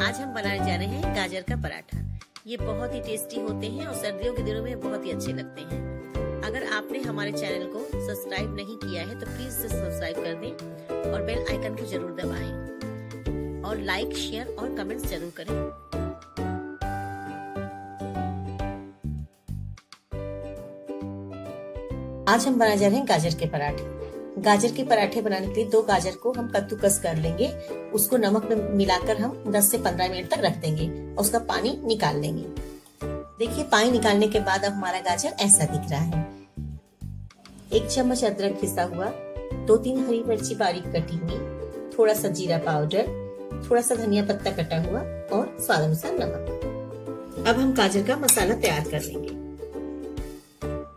आज हम बनाने जा रहे हैं गाजर का पराठा। ये बहुत ही टेस्टी होते हैं और सर्दियों के दिनों में बहुत ही अच्छे लगते हैं। अगर आपने हमारे चैनल को सब्सक्राइब नहीं किया है तो प्लीज़ सब्सक्राइब कर दें और बेल आइकन को ज़रूर दबाएँ। और लाइक, शेयर और कमेंट्स ज़रूर करें। आज हम बनाने जा रहे हैं गाजर के पराठे। गाजर के पराठे बनाने के लिए दो गाजर को हम कद्दूकस कर लेंगे। उसको नमक में मिलाकर हम 10 से 15 मिनट तक रख देंगे और उसका पानी निकाल लेंगे। देखिए, पानी निकालने के बाद अब हमारा गाजर ऐसा दिख रहा है। एक चम्मच अदरक पिसा हुआ, दो तीन हरी मिर्ची बारीक कटी हुई थोड़ा सा जीरा पाउडर थोड़ा सा धनिया पत्ता कटा हुआ और स्वाद अनुसार नमक। अब हम गाजर का मसाला तैयार कर लेंगे।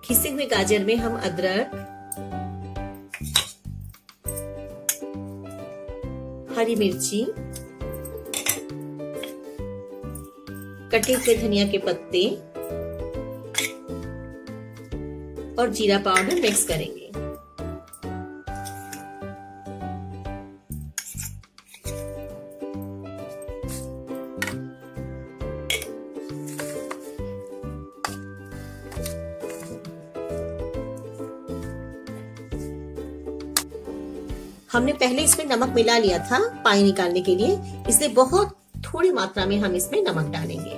खिसे हुए गाजर में हम अदरक हरी मिर्ची कटे हुए धनिया के पत्ते और जीरा पाउडर मिक्स करेंगे। हमने पहले इसमें नमक मिला लिया था पानी निकालने के लिए। इसलिए बहुत थोड़ी मात्रा में हम इसमें नमक डालेंगे।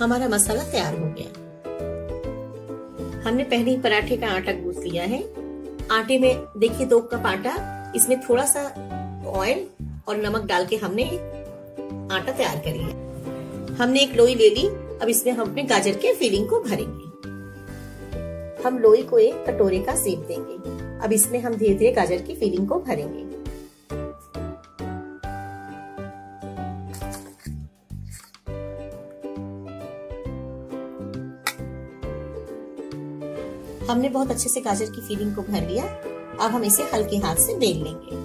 हमारा मसाला तैयार हो गया। हमने पहले ही पराठे का आटा गूंथ लिया है। आटे में देखिए दो कप आटा, इसमें थोड़ा सा ऑयल और नमक डाल के हमने आटा तैयार कर लिया। हमने एक लोई ले ली, अब इसमें हम अपने गाजर के फिलिंग को भरेंगे। हम लोई को एक कटोरे का सेप देंगे। अब इसमें हम धीरे धीरे गाजर की फिलिंग को भरेंगे। हमने बहुत अच्छे से गाजर की फिलिंग को भर लिया। अब हम इसे हल्के हाथ से बेल लेंगे।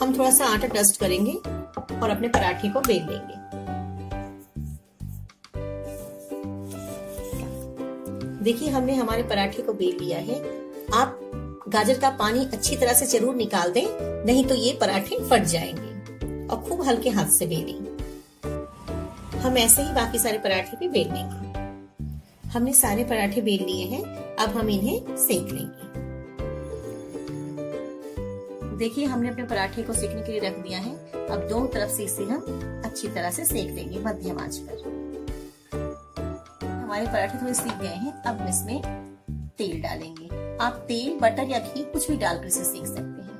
हम थोड़ा सा आटा डस्ट करेंगे और अपने पराठे को बेल लेंगे। देखिए, हमने हमारे पराठे को बेल लिया है। आप गाजर का पानी अच्छी तरह से ज़रूर निकाल दें, नहीं तो ये पराठे फट जाएँगे। और खूब हल्के हाथ से बेलें। हम ऐसे ही बाकी सारे पराठे भी बेल लेंगे। हमने सारे पराठे बेल लिए हैं, अब हम इन्हें सेक लेंगे। देखिए, हमने अपने पराठे को सेकने के लिए रख दिया है। अब दोनों तरफ़ से इसे हम अच्छी तरह से सेक लेंगे मध्यम आँच पर। हमारे पराठे थोड़े सीख गए हैं, अब हम इसमें तेल डालेंगे। आप तेल, बटर या घी कुछ भी डालकर इसे सीख सकते हैं।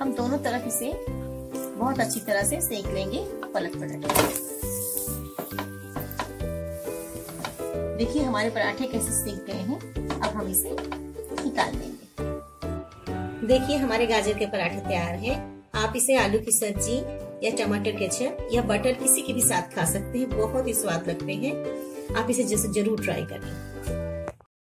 हम दोनों तरफ़ इसे बहुत अच्छी तरह से सेक लेंगे पलट पलट देखिए हमारे पराठे कैसे सीख गए हैं। अब हम इसे निकाल लेंगे देखिए हमारे गाजर के पराठे तैयार हैं। आप इसे आलू की सब्ज़ी या टमाटर के केचप या बटर किसी के भी साथ खा सकते हैं। बहुत ही स्वाद लगते हैं। आप इसे ज़रूर ट्राई करें।